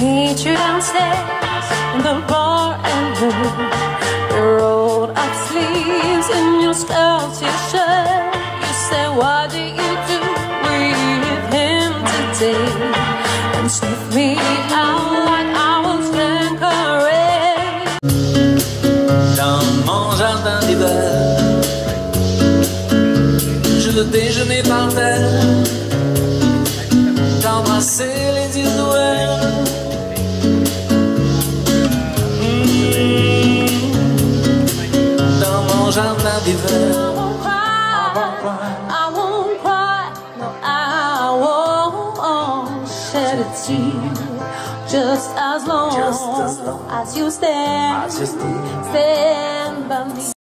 Meet you downstairs in the bar and room. You rolled up sleeves in your stealthy shirt. You say, What do you do with him today? And sniff me out like I was Tanqueray. Dans mon jardin d'hiver, je le déjeuner par terre, d'hiver. I won't cry, I won't cry, no, I won't shed a tear. Just as long Just as long as you stand, as you stand. stand by me.